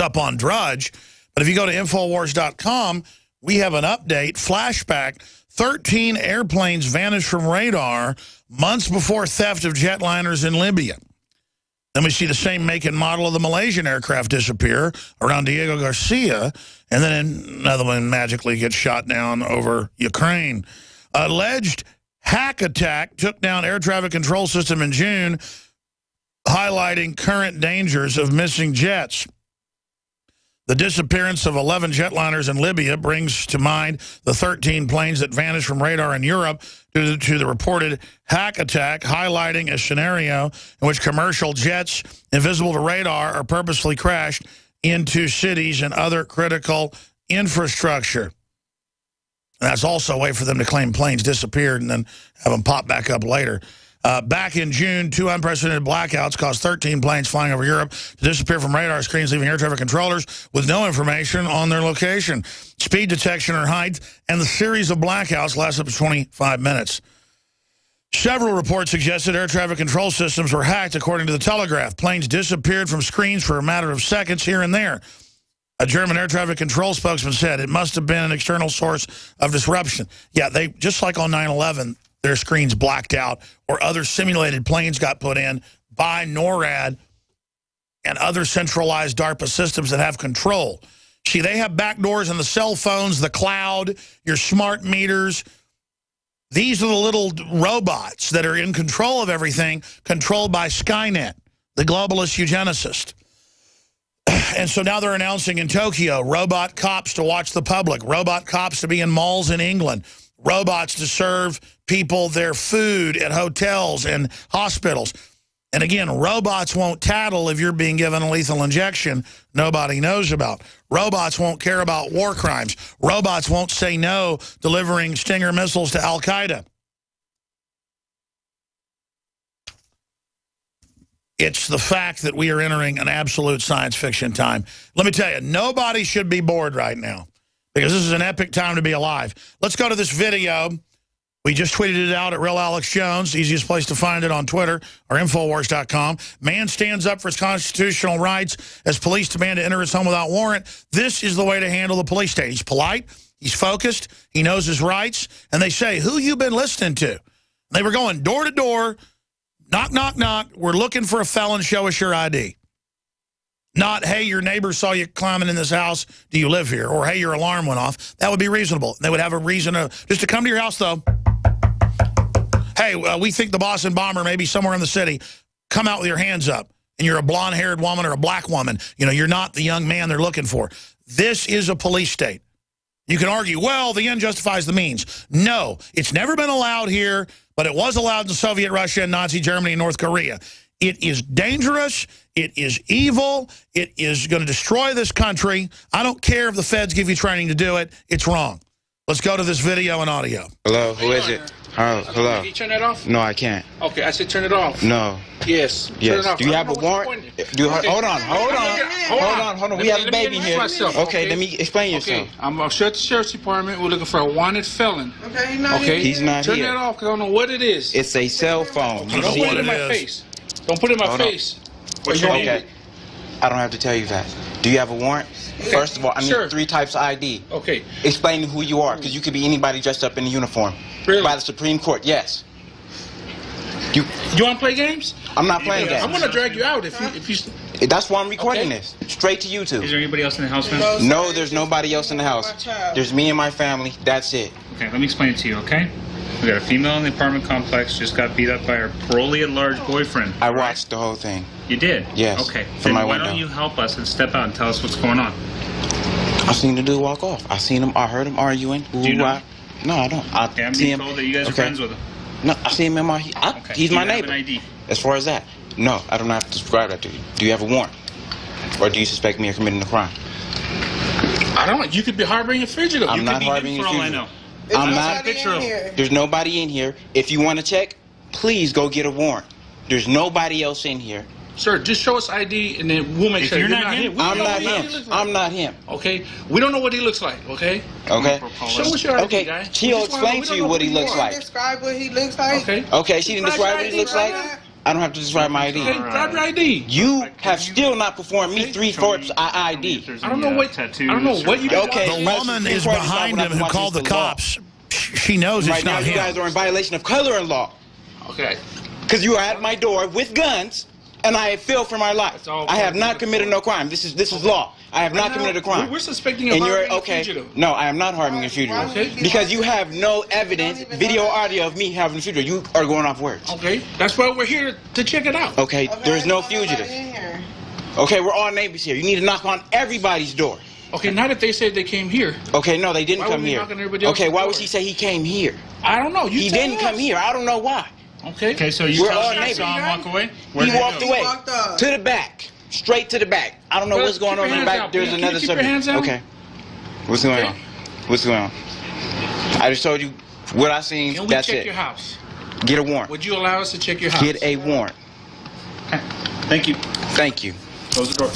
up on Drudge. But if you go to Infowars.com, we have an update, flashback. 13 airplanes vanished from radar months before theft of jetliners in Libya. Then we see the same make and model of the Malaysian aircraft disappear around Diego Garcia, and then another one magically gets shot down over Ukraine. Alleged hack attack took down air traffic control system in June, highlighting current dangers of missing jets. The disappearance of 11 jetliners in Libya brings to mind the 13 planes that vanished from radar in Europe due to the reported hack attack, highlighting a scenario in which commercial jets invisible to radar are purposely crashed into cities and other critical infrastructure. And that's also a way for them to claim planes disappeared and then have them pop back up later. Uh, back in June, two unprecedented blackouts caused 13 planes flying over Europe to disappear from radar screens, leaving air traffic controllers with no information on their location, speed detection or height, and the series of blackouts lasted up to 25 minutes. Several reports suggested air traffic control systems were hacked, according to the Telegraph. Planes disappeared from screens for a matter of seconds here and there. A German air traffic control spokesman said it must have been an external source of disruption. Yeah, they just like on 9-11, their screens blacked out, or other simulated planes got put in by NORAD and other centralized DARPA systems that have control. See, they have backdoors in the cell phones, the cloud, your smart meters. These are the little robots that are in control of everything, controlled by Skynet, the globalist eugenicist. And so now they're announcing in Tokyo, robot cops to watch the public, robot cops to be in malls in England, robots to serve people their food at hotels and hospitals. And again, robots won't tattle if you're being given a lethal injection nobody knows about. Robots won't care about war crimes. Robots won't say no delivering Stinger missiles to Al-Qaeda. It's the fact that we are entering an absolute science fiction time. Let me tell you, nobody should be bored right now because this is an epic time to be alive. Let's go to this video. We just tweeted it out at Real Alex Jones, easiest place to find it on Twitter or Infowars.com. Man stands up for his constitutional rights as police demand to enter his home without warrant. This is the way to handle the police state. He's polite, he's focused, he knows his rights, and they say, who you been listening to? They were going door to door, knock, knock, knock. We're looking for a felon, show us your ID. Not, hey, your neighbor saw you climbing in this house. Do you live here? Or, hey, your alarm went off. That would be reasonable. They would have a reason to just to come to your house, though. Hey, uh, we think the Boston bomber may be somewhere in the city. Come out with your hands up. And you're a blonde-haired woman or a black woman. You know, you're not the young man they're looking for. This is a police state. You can argue, well, the end justifies the means. No, it's never been allowed here, but it was allowed in Soviet Russia and Nazi Germany and North Korea. It is dangerous. It is evil. It is going to destroy this country. I don't care if the feds give you training to do it. It's wrong. Let's go to this video and audio. Hello, who is it? Hello, hello. Can you turn that off? No, I can't. Okay, I said turn it off. No. Yes. Turn Yes. it off. Do you have a don't know what's warrant? Do you, Okay. Hold on, hold on, Hold hold on. on, hold on. We me- have a baby here. myself, okay, okay? let me explain yourself. Okay, I'm uh, at the sheriff's department. We're looking for a wanted felon. Okay, he's not Okay, He's not turn here. that off because I don't know what it is. It's a cell phone. You don't see put it in my is. face. Don't put it in my Hold on. face. What's your Okay. Okay. I don't have to tell you that. Do you have a warrant? First of all, I need Sure. three types of ID. Okay. Explain who you are, because you could be anybody dressed up in a uniform. Really? By the Supreme Court, yes. You, You want to play games? I'm not playing games. I'm gonna drag you out if you if you. That's why I'm recording Okay. this. Straight to YouTube. Is there anybody else in the house, man? No, there's nobody else in the house. There's me and my family. That's it. Okay, let me explain it to you, okay? We got a female in the apartment complex just got beat up by her parolee at large boyfriend. I watched the whole thing. You did? Yes, Okay. from Then my why window. don't you help us and step out and tell us what's going on? I seen the dude walk off. I seen him. I heard him arguing. Do you know I- No, I don't. I Damn, see him. told that you guys are friends with him. No, I see him in my. I, Okay. He's Do my neighbor. an ID? As far as that, no, I don't have to describe that to you. Do you have a warrant, or do you suspect me of committing a crime? I don't. You could be harboring a fugitive. I'm You not could be- harboring For a all I fugitive. Know. I'm not. nobody picture in of- here. There's nobody in here. If you want to check, please go get a warrant. There's nobody else in here. Sir, just show us ID and then we'll make If sure you're not him, We I'm don't know not what he him. like. I'm not him. Okay, we don't know what he looks like. Okay, Okay. show us your ID, Okay, guy. she'll We just wanna explain to you what he looks like. Describe what he looks like. Okay. Okay, she didn't describe what he looks like. Now. I don't have to describe my ID. Okay, grab your ID. You Can have you- still not performed me three Show fourths show me if ID. I don't know what- tattoos I don't know what you guys- Okay, The woman is behind gonna him who called the cops. She knows Right it's now, not you guys are in violation of coloring law Okay. because you are at my door with guns, and I feel for my life. I have not committed no crime. This is this is law. I have not committed a crime. we're- we're suspecting you of and you're harboring a okay. fugitive. No, I am not harming a fugitive Okay. because you have no evidence, video, audio of me having a fugitive. You are going off words. Okay. That's why we're here to check it out. Okay, there's no fugitive. Okay, we're all neighbors here. You need to knock on everybody's door. Okay, now that they said they came here, Okay, no, they didn't Why come here. knock on everybody else's Okay, why door? would he say he came here? I don't know. You He didn't us. come here. I don't know why. Okay. Okay, so you We're tell all you saw him walk away? Where he walked go? away walked up. to the back, straight to the back. I don't know Brother, what's going on in the back. out. There's Can you another keep your subject. hands out? Okay. What's going Okay. on? What's going on? I just told you what I seen. Can we That's check it. your house? Get a warrant. Would you allow us to check your house? Get a warrant. Okay. Thank you. Thank you. Close the door.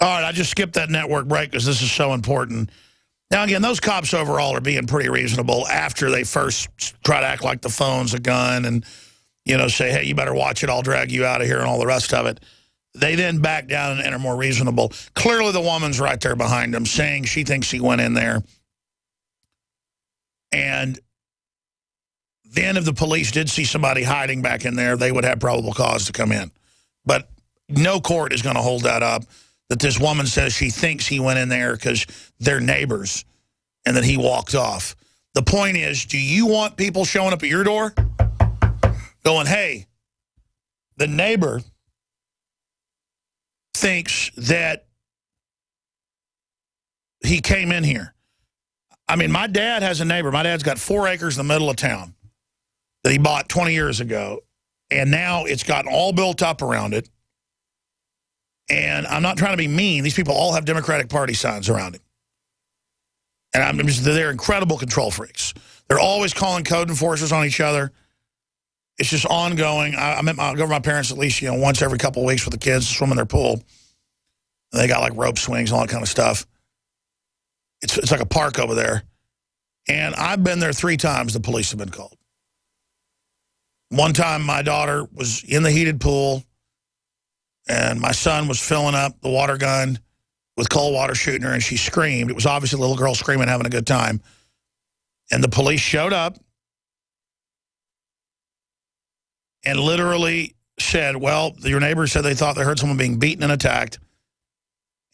All right, I just skipped that network break because this is so important. Now, again, those cops overall are being pretty reasonable after they first try to act like the phone's a gun and, you know, say, hey, you better watch it, I'll drag you out of here and all the rest of it. They then back down and are more reasonable. Clearly, the woman's right there behind them saying she thinks he went in there. And then if the police did see somebody hiding back in there, they would have probable cause to come in. But no court is going to hold that up that this woman says she thinks he went in there because they're neighbors and that he walked off. The point is, do you want people showing up at your door going, hey, the neighbor thinks that he came in here. I mean, my dad has a neighbor. My dad's got four acres in the middle of town that he bought 20 years ago. And now it's gotten all built up around it. And I'm not trying to be mean. These people all have Democratic Party signs around it. And I'm just, they're incredible control freaks. They're always calling code enforcers on each other. It's just ongoing. I, I, met my, I go to my parents at least, you know, once every couple of weeks with the kids, swim in their pool. And they got like rope swings and all that kind of stuff. It's, it's like a park over there. And I've been there three times. The police have been called. One time my daughter was in the heated pool and my son was filling up the water gun with cold water shooting her and she screamed. It was obviously a little girl screaming, having a good time. And the police showed up and literally said, well, your neighbors said they thought they heard someone being beaten and attacked.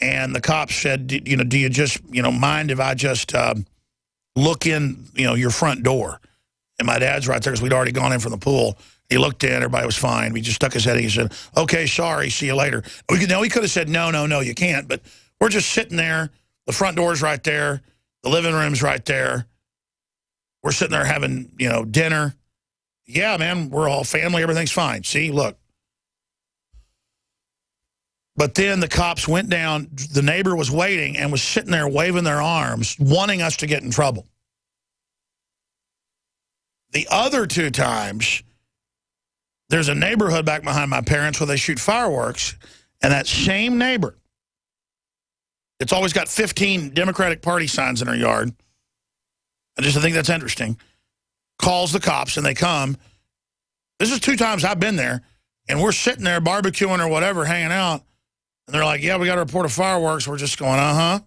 And the cops said, you know, do you just, you know, mind if I just um, look in, you know, your front door? And my dad's right there because we'd already gone in from the pool. He looked in, everybody was fine. We just stuck his head in. He said, okay, sorry, see you later. We could, now, he could have said, no, no, no, you can't. But we're just sitting there. The front door's right there. The living room's right there. We're sitting there having, you know, dinner. Yeah, man, we're all family. Everything's fine. See, look. But then the cops went down. The neighbor was waiting and was sitting there waving their arms, wanting us to get in trouble. The other two times, there's a neighborhood back behind my parents where they shoot fireworks, and that same neighbor, it's always got 15 Democratic Party signs in her yard. I just think that's interesting. Calls the cops, and they come. This is two times I've been there, and we're sitting there barbecuing or whatever, hanging out, and they're like, yeah, we got a report of fireworks. We're just going, uh-huh.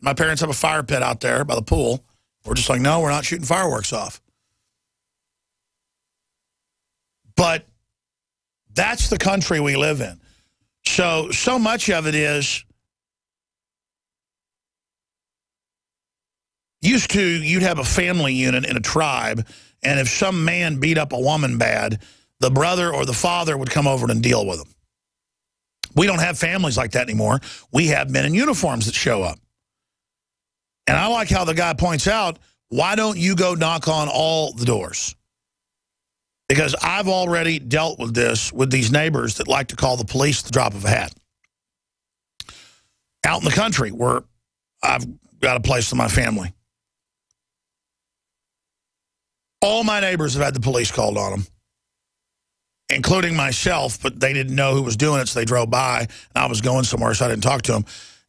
My parents have a fire pit out there by the pool. We're just like, no, we're not shooting fireworks off. But that's the country we live in. So, so much of it is used to you'd have a family unit in a tribe, and if some man beat up a woman bad, the brother or the father would come over and deal with them. We don't have families like that anymore. We have men in uniforms that show up. And I like how the guy points out, why don't you go knock on all the doors? Because I've already dealt with this with these neighbors that like to call the police the drop of a hat. Out in the country where I've got a place with my family. All my neighbors have had the police called on them, including myself, but they didn't know who was doing it, so they drove by, and I was going somewhere, so I didn't talk to them.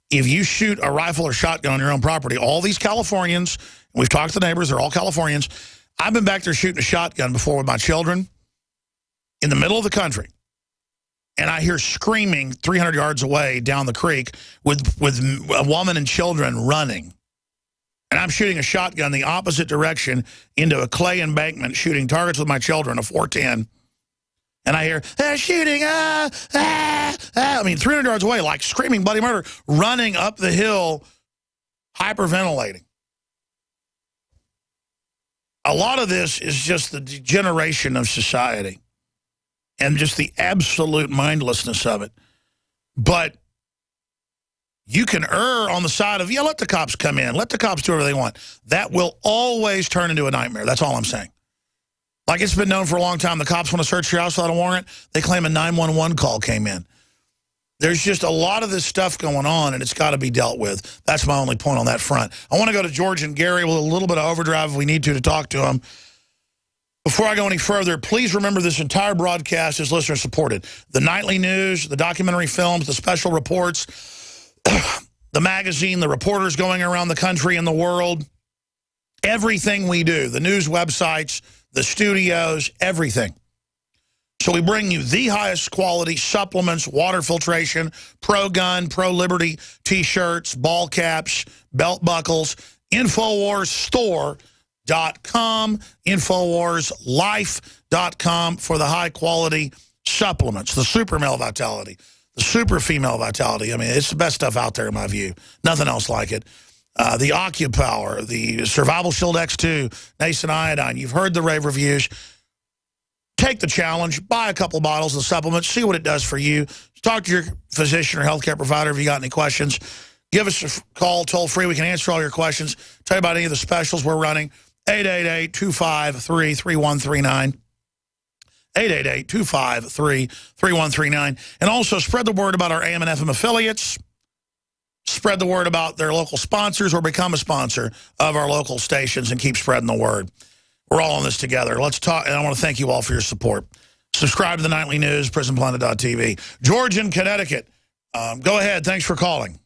If you shoot a rifle or shotgun on your own property, all these Californians, we've talked to the neighbors, they're all Californians, I've been back there shooting a shotgun before with my children in the middle of the country. And I hear screaming 300 yards away down the creek with, with a woman and children running. And I'm shooting a shotgun the opposite direction into a clay embankment, shooting targets with my children, a 410. And I hear, they're shooting, ah, ah, ah. I mean, 300 yards away, like screaming bloody murder, running up the hill, hyperventilating. A lot of this is just the degeneration of society and just the absolute mindlessness of it. But you can err on the side of, yeah, let the cops come in. Let the cops do whatever they want. That will always turn into a nightmare. That's all I'm saying. Like it's been known for a long time, the cops want to search your house without a warrant. They claim a 911 call came in. There's just a lot of this stuff going on, and it's got to be dealt with. That's my only point on that front. I want to go to George and Gary with a little bit of overdrive if we need to to talk to them. Before I go any further, please remember this entire broadcast is listener supported. The nightly news, the documentary films, the special reports, the magazine, the reporters going around the country and the world, everything we do, the news websites, the studios, everything. So we bring you the highest quality supplements, water filtration, pro-gun, pro-liberty T-shirts, ball caps, belt buckles, InfoWarsStore.com, InfoWarsLife.com for the high-quality supplements, the super male vitality, super female vitality. I mean, it's the best stuff out there in my view. Nothing else like it. Uh, the OcuPower, the Survival Shield X2, Nascent Iodine. You've heard the rave reviews take the challenge, buy a couple bottles of supplements, see what it does for you. Talk to your physician or healthcare provider if you got any questions. Give us a call toll free. We can answer all your questions. Tell you about any of the specials we're running. 888-253-3139. 888-253-3139. And also spread the word about our AM and FM affiliates. Spread the word about their local sponsors or become a sponsor of our local stations and keep spreading the word. We're all in this together. Let's talk, and I want to thank you all for your support. Subscribe to the Nightly News, PrisonPlanet.tv. George in Connecticut, um, go ahead. Thanks for calling.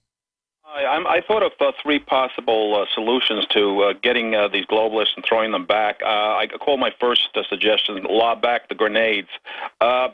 I, I thought of uh, three possible uh, solutions to uh, getting uh, these globalists and throwing them back. Uh, I call my first uh, suggestion lob back the grenades.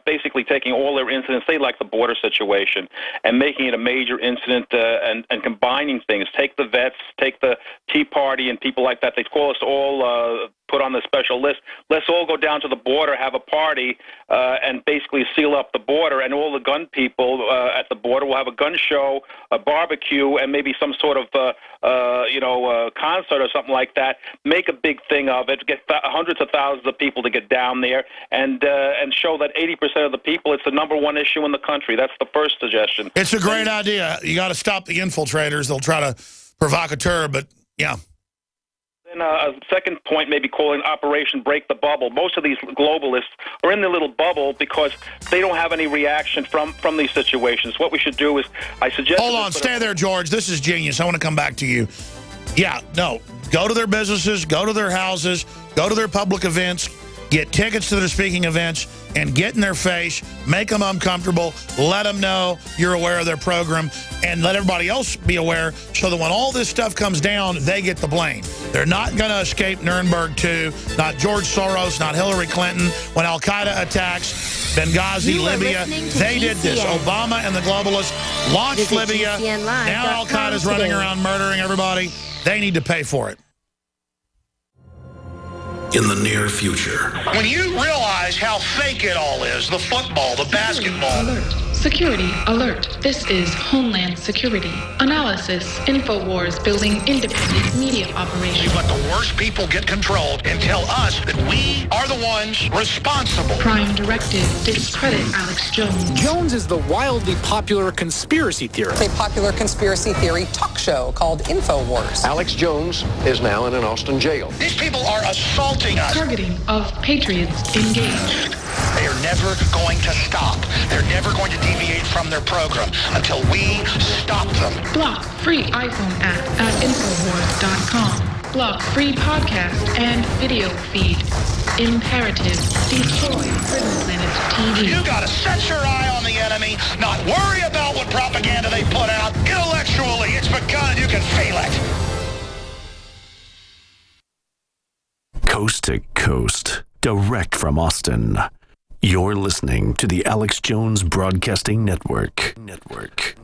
Basically, taking all their incidents, say like the border situation, and making it a major incident and, and combining things. Take the vets, take the Tea Party, and people like that. They call us all put on the special list. Let's all go down to the border, have a party, uh, and basically seal up the border. And all the gun people uh, at the border will have a gun show, a barbecue, and maybe some sort of uh, uh, you know uh, concert or something like that. Make a big thing of it. Get th- hundreds of thousands of people to get down there and uh, and show that 80% of the people. It's the number one issue in the country. That's the first suggestion. It's a great idea. You got to stop the infiltrators. They'll try to provocateur, but yeah. Then uh, a second point, maybe calling Operation Break the Bubble. Most of these globalists are in their little bubble because they don't have any reaction from from these situations. What we should do is, I suggest. Hold on, stay there, George. This is genius. I want to come back to you. Yeah, no, go to their businesses, go to their houses, go to their public events, get tickets to their speaking events, and get in their face, make them uncomfortable, let them know you're aware of their program, and let everybody else be aware so that when all this stuff comes down, they get the blame. They're not going to escape Nuremberg 2, not George Soros, not Hillary Clinton. When al-Qaeda attacks Benghazi, Libya, they did this. Obama and the globalists launched Visit Libya. Now al-Qaeda's running around murdering everybody. They need to pay for it. In the near future. When you realize how fake it all is, the football, the basketball. Security alert. This is Homeland Security. Analysis. InfoWars building independent media you operations. let the worst people get controlled and tell us that we are the ones responsible. Prime directive. Discredit Alex Jones. Jones is the wildly popular conspiracy theorist. a popular conspiracy theory talk show called InfoWars. Alex Jones is now in an Austin jail. These people are assaulting us. Targeting of patriots engaged. They are never going to stop. They're never going to deviate from their program until we stop them. Block free iPhone app at Infowars.com. Block free podcast and video feed. Imperative. Destroy Prison Planet TV. You got to set your eye on the enemy, not worry about what propaganda they put out. Intellectually, it's begun. You can feel it. coast to coast, direct from Austin. You're listening to the Alex Jones Broadcasting Network. Network.